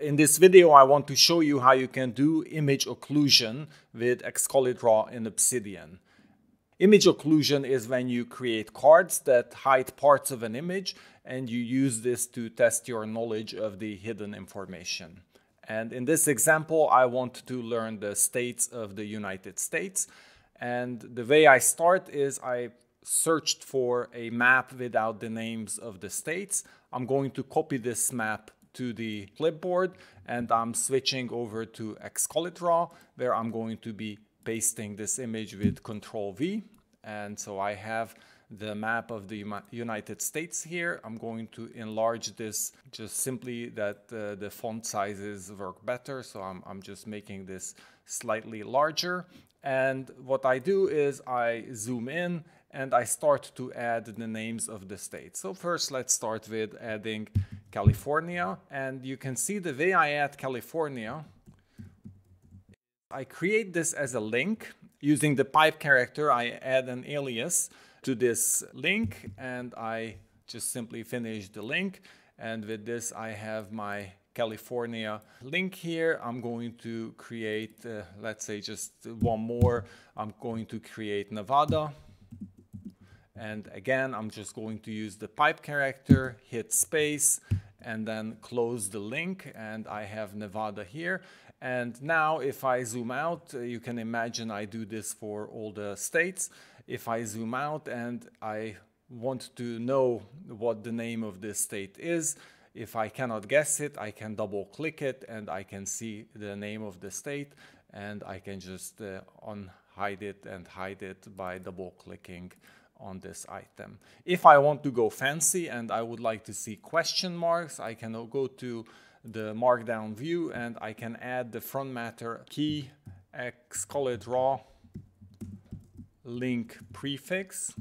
In this video, I want to show you how you can do image occlusion with Excalidraw in Obsidian. Image occlusion is when you create cards that hide parts of an image and you use this to test your knowledge of the hidden information. And in this example, I want to learn the states of the United States. And the way I start is I searched for a map without the names of the states. I'm going to copy this map to the clipboard and I'm switching over to Excalidraw where I'm going to be pasting this image with Control V. And so I have the map of the United States here. I'm going to enlarge this just simply that uh, the font sizes work better. So I'm, I'm just making this slightly larger. And what I do is I zoom in and I start to add the names of the states. So first let's start with adding California. And you can see the way I add California, I create this as a link. Using the pipe character, I add an alias to this link and I just simply finish the link. And with this, I have my California link here. I'm going to create, uh, let's say just one more. I'm going to create Nevada. And again, I'm just going to use the pipe character, hit space, and then close the link. And I have Nevada here. And now if I zoom out, uh, you can imagine I do this for all the states. If I zoom out and I want to know what the name of this state is, if I cannot guess it, I can double click it and I can see the name of the state and I can just uh, unhide it and hide it by double clicking on this item. If I want to go fancy and I would like to see question marks, I can go to the markdown view and I can add the front matter key, Excalidraw, link prefix,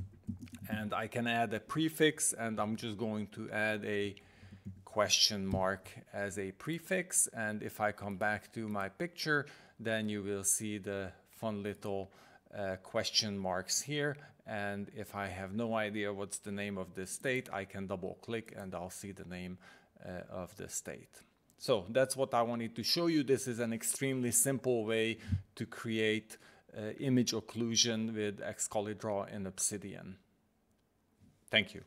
and I can add a prefix and I'm just going to add a question mark as a prefix. And if I come back to my picture, then you will see the fun little uh, question marks here. And if I have no idea what's the name of this state, I can double click and I'll see the name uh, of the state. So that's what I wanted to show you. This is an extremely simple way to create uh, image occlusion with Excalidraw in Obsidian. Thank you.